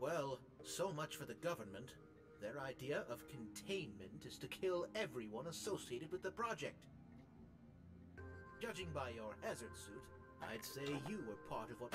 Well, so much for the government. Their idea of containment is to kill everyone associated with the project. Judging by your hazard suit, I'd say you were part of what...